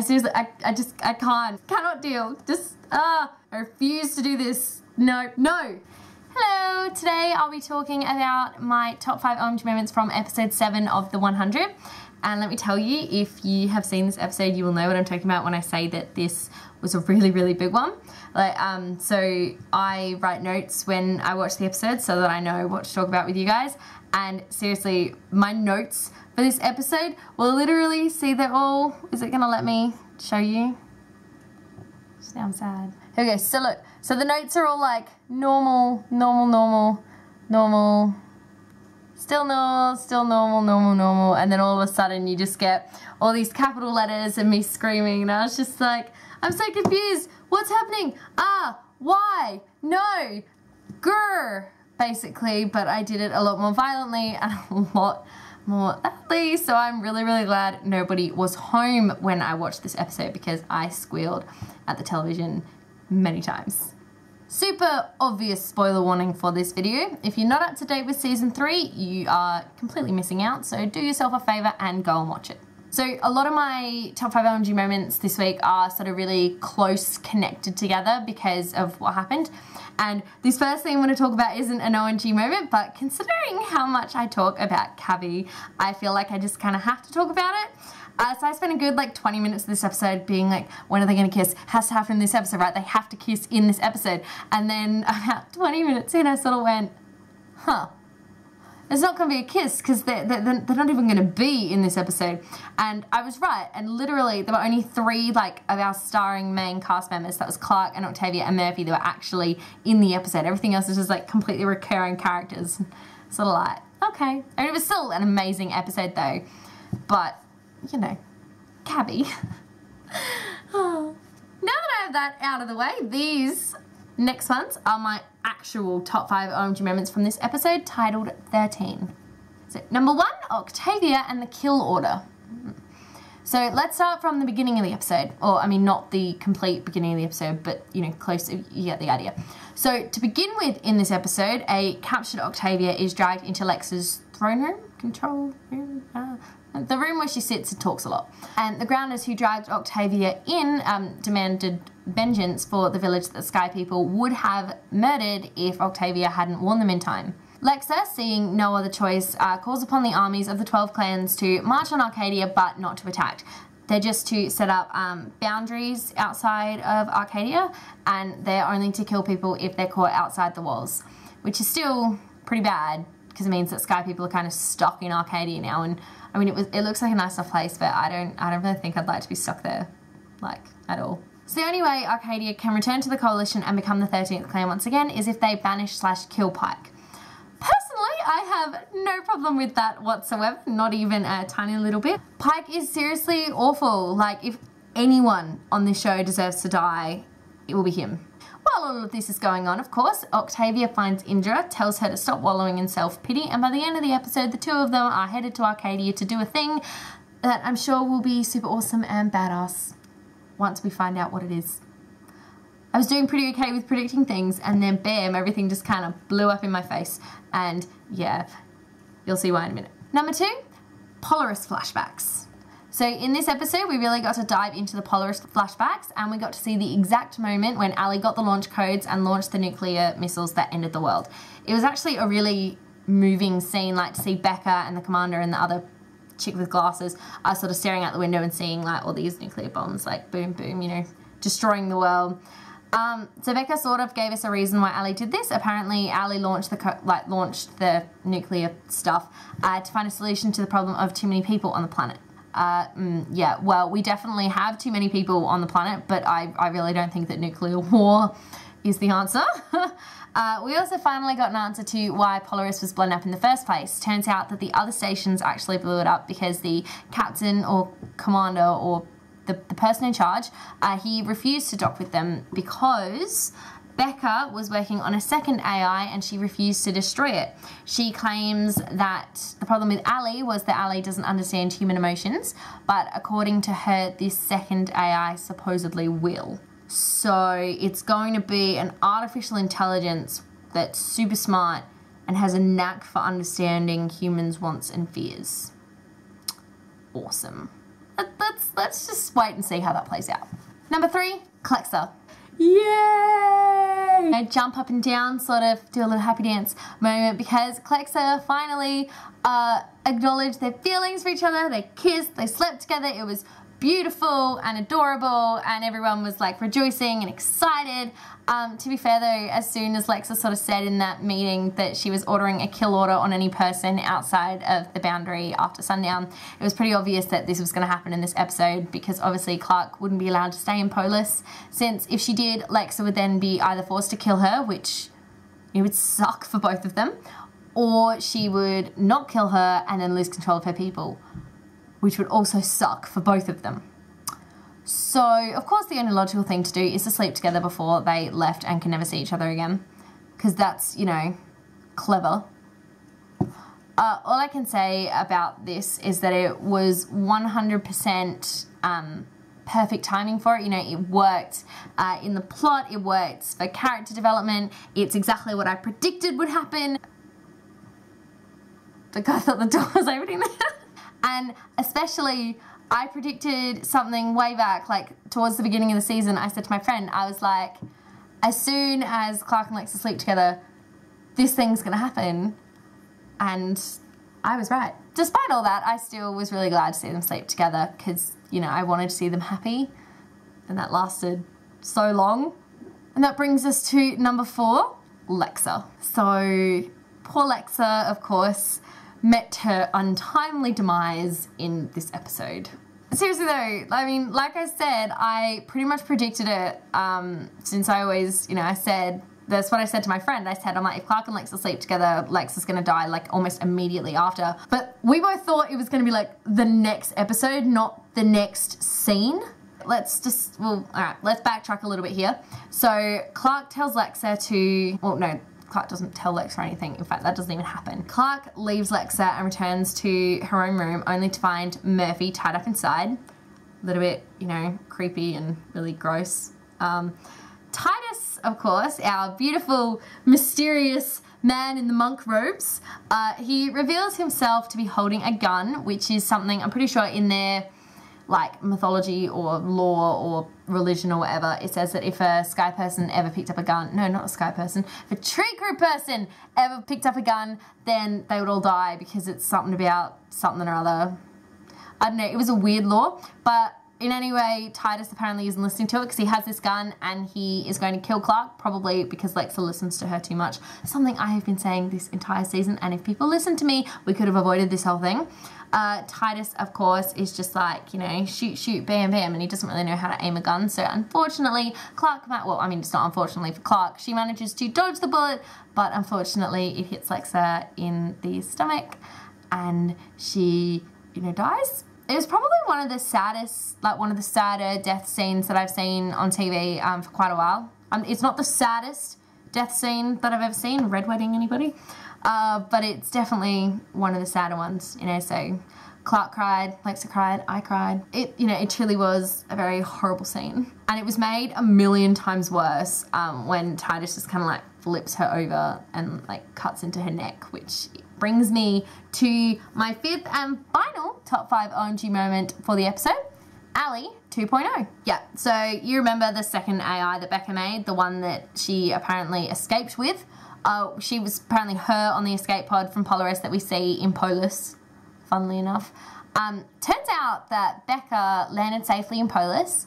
I I, I just, I can't, cannot deal. Just, ah, I refuse to do this. No, no. Hello, today I'll be talking about my top five OMG moments from episode seven of the 100. And let me tell you, if you have seen this episode, you will know what I'm talking about when I say that this was a really, really big one. Like, um, so I write notes when I watch the episode so that I know what to talk about with you guys. And seriously, my notes for this episode will literally see that all. Is it gonna let me show you? Sounds sad. Here we go. So look. So the notes are all like normal, normal, normal, normal, still normal, still normal, normal, normal, and then all of a sudden you just get all these capital letters and me screaming, and I was just like, I'm so confused. What's happening? Ah, why? No, grr, basically, but I did it a lot more violently and a lot more loudly, so I'm really, really glad nobody was home when I watched this episode because I squealed at the television many times. Super obvious spoiler warning for this video. If you're not up to date with season 3, you are completely missing out, so do yourself a favour and go and watch it. So a lot of my top 5 OMG moments this week are sort of really close connected together because of what happened. And this first thing I'm going to talk about isn't an OMG moment, but considering how much I talk about Kabby, I feel like I just kind of have to talk about it. Uh, so I spent a good like 20 minutes of this episode being like, when are they going to kiss? Has to happen in this episode, right? They have to kiss in this episode. And then about 20 minutes in, I sort of went, huh. There's not going to be a kiss because they're, they're, they're, not even going to be in this episode. And I was right. And literally, there were only three like of our starring main cast members. That was Clarke and Octavia and Murphy. They were actually in the episode. Everything else is just like completely recurring characters. Sort of like, okay. I mean, it was still an amazing episode though. But you know, Kabby. oh. Now that I have that out of the way, these next ones are my actual top five OMG moments from this episode titled 13. So, number one, Octavia and the kill order. So let's start from the beginning of the episode, or I mean, not the complete beginning of the episode, but you know, close. You get the idea. So to begin with, in this episode, a captured Octavia is dragged into Lex's throne room, control room, uh, the room where she sits and talks a lot. And the grounders who dragged Octavia in um, demanded vengeance for the village that the Sky People would have murdered if Octavia hadn't warned them in time. Lexa, seeing no other choice, uh, calls upon the armies of the 12 clans to march on Arkadia but not to attack. They're just to set up um, boundaries outside of Arkadia and they're only to kill people if they're caught outside the walls, which is still pretty bad because it means that Sky People are kind of stuck in Arkadia now and I mean, it was it looks like a nice enough place, but I don't I don't really think I'd like to be stuck there, like at all. So the only way Arkadia can return to the Coalition and become the 13th clan once again is if they banish slash kill Pike. Personally, I have no problem with that whatsoever, not even a tiny little bit. Pike is seriously awful. Like, if anyone on this show deserves to die, it will be him. While all of this is going on, of course, Octavia finds Indra, tells her to stop wallowing in self-pity, and by the end of the episode, the two of them are headed to Arkadia to do a thing that I'm sure will be super awesome and badass once we find out what it is. I was doing pretty okay with predicting things, and then bam, everything just kind of blew up in my face. And yeah, you'll see why in a minute. Number two, Polaris flashbacks. So in this episode, we really got to dive into the Polaris flashbacks and we got to see the exact moment when ALIE got the launch codes and launched the nuclear missiles that ended the world. It was actually a really moving scene, like to see Becca and the commander and the other chick with glasses are sort of staring out the window and seeing like all these nuclear bombs, like boom, boom, you know, destroying the world. Um, so Becca sort of gave us a reason why ALIE did this. Apparently, ALIE launched the like launched the nuclear stuff uh, to find a solution to the problem of too many people on the planet. Uh, mm, yeah, well, we definitely have too many people on the planet, but I, I really don't think that nuclear war is the answer. uh, we also finally got an answer to why Polaris was blown up in the first place. Turns out that the other stations actually blew it up because the captain or commander or the, the person in charge, uh, he refused to dock with them because Becca was working on a second AI and she refused to destroy it. She claims that the problem with ALIE was that ALIE doesn't understand human emotions, but according to her, this second AI supposedly will. So it's going to be an artificial intelligence that's super smart and has a knack for understanding humans' wants and fears. Awesome. Let- Let's let's just wait and see how that plays out. Number three, Clexa. Yay! I jump up and down, sort of do a little happy dance moment because Clexa finally uh, acknowledged their feelings for each other. They kissed, they slept together. It was beautiful and adorable, and everyone was like rejoicing and excited. Um, to be fair though, as soon as Lexa sort of said in that meeting that she was ordering a kill order on any person outside of the boundary after sundown, it was pretty obvious that this was going to happen in this episode because obviously Clarke wouldn't be allowed to stay in Polis, since if she did, Lexa would then be either forced to kill her, which it would suck for both of them, or she would not kill her and then lose control of her people, which would also suck for both of them. So, of course, the only logical thing to do is to sleep together before they left and can never see each other again. Because that's, you know, clever. Uh, all I can say about this is that it was 100% um, perfect timing for it. You know, it worked uh, in the plot, it worked for character development. It's exactly what I predicted would happen. The guy thought the door was opening there. and especially, I predicted something way back, like towards the beginning of the season. I said to my friend, I was like, as soon as Clarke and Lexa sleep together, this thing's gonna happen. And I was right. Despite all that, I still was really glad to see them sleep together because, you know, I wanted to see them happy. And that lasted so long. And that brings us to number four, Lexa. So, poor Lexa, of course, met her untimely demise in this episode. Seriously though, I mean, like I said, I pretty much predicted it um, since I always, you know, I said, that's what I said to my friend. I said, I'm like, if Clarke and Lexa sleep together, Lexa's gonna die like almost immediately after. But we both thought it was gonna be like the next episode, not the next scene. Let's just, well, all right, let's backtrack a little bit here. So Clarke tells Lexa to, well, no, Clarke doesn't tell Lex or anything. In fact, that doesn't even happen. Clarke leaves Lexa and returns to her own room only to find Murphy tied up inside. A little bit, you know, creepy and really gross. Um, Titus, of course, our beautiful, mysterious man in the monk robes, uh, he reveals himself to be holding a gun, which is something I'm pretty sure in their like mythology or law or religion or whatever, it says that if a sky person ever picked up a gun, no, not a sky person, if a Trikru person ever picked up a gun, then they would all die because it's something about something or other. I don't know, it was a weird law, but in any way, Titus apparently isn't listening to it because he has this gun and he is going to kill Clarke, probably because Lexa listens to her too much. Something I have been saying this entire season, and if people listen to me, we could have avoided this whole thing. Uh, Titus, of course, is just like, you know, shoot, shoot, bam, bam, and he doesn't really know how to aim a gun. So unfortunately, Clarke, well, I mean, it's not unfortunately for Clarke, she manages to dodge the bullet, but unfortunately, it hits Lexa in the stomach and she, you know, dies. It was probably one of the saddest, like one of the sadder death scenes that I've seen on TV um, for quite a while. Um, it's not the saddest death scene that I've ever seen. Red Wedding, anybody? Uh, but it's definitely one of the sadder ones, you know, so Clarke cried, Lexa cried, I cried. It, you know, it truly was a very horrible scene. And it was made a million times worse um, when Titus just kind of like flips her over and like cuts into her neck, which brings me to my fifth and final top five OMG moment for the episode. ALIE 2.0. Yeah, so you remember the second AI that Becca made, the one that she apparently escaped with? Uh, she was apparently her on the escape pod from Polaris that we see in Polis, funnily enough. Um, turns out that Becca landed safely in Polis,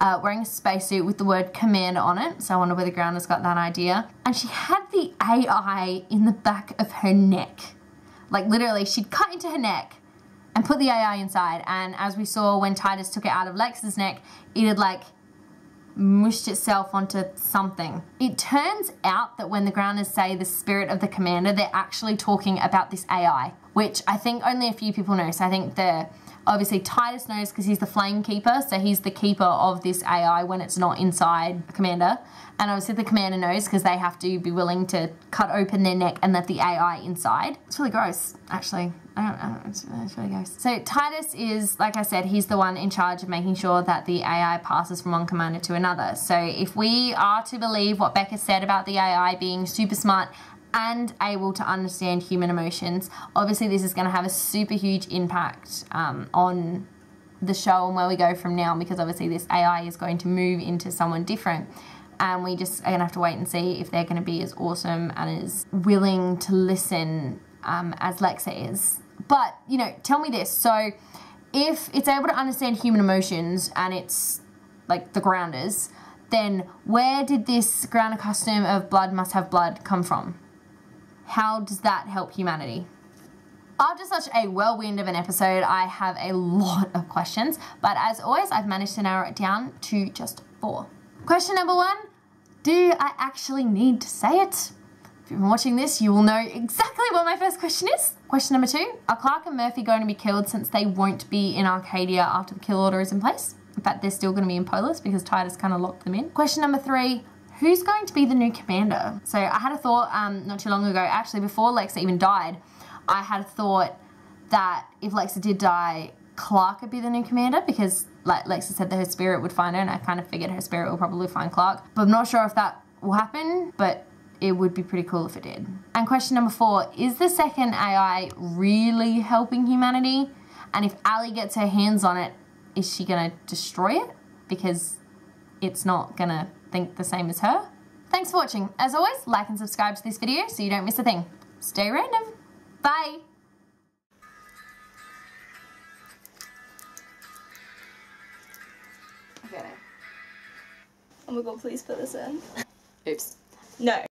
uh, wearing a spacesuit with the word commander on it. So I wonder where the grounders got that idea. And she had the AI in the back of her neck. Like literally, she'd cut into her neck and put the AI inside. And as we saw when Titus took it out of Lex's neck, it had like mushed itself onto something. It turns out that when the grounders say the spirit of the commander, they're actually talking about this AI, which I think only a few people know. So I think the obviously Titus knows because he's the flame keeper, so he's the keeper of this AI when it's not inside commander. And obviously the commander knows because they have to be willing to cut open their neck and let the AI inside. It's really gross, actually. I don't, I don't it's, it's really gross. So Titus is, like I said, he's the one in charge of making sure that the AI passes from one commander to another. So if we are to believe what Becca said about the AI being super smart and able to understand human emotions, obviously this is going to have a super huge impact um, on the show and where we go from now because obviously this AI is going to move into someone different. And we just are going to have to wait and see if they're going to be as awesome and as willing to listen um, as Lexa is. But, you know, tell me this. So, if it's able to understand human emotions and it's like the grounders, then where did this grounded custom of blood must have blood come from? How does that help humanity? After such a whirlwind of an episode, I have a lot of questions, but as always, I've managed to narrow it down to just four. Question number one Do I actually need to say it? If you've been watching this, you will know exactly what my first question is. Question number two Are Clarke and Murphy going to be killed since they won't be in Arkadia after the kill order is in place? In fact, they're still going to be in Polis because Titus kind of locked them in. Question number three Who's going to be the new commander? So I had a thought um, not too long ago, actually, before Lexa even died. I had a thought that if Lexa did die, Clarke would be the new commander because, like Lexa said, that her spirit would find her, and I kind of figured her spirit will probably find Clarke. But I'm not sure if that will happen, but it would be pretty cool if it did. And question number four is the second AI really helping humanity? And if ALIE gets her hands on it, is she gonna destroy it? Because it's not gonna think the same as her? Thanks for watching. As always, like and subscribe to this video so you don't miss a thing. Stay random. Bye. Okay. Oh my god, please put this in. Oops. No.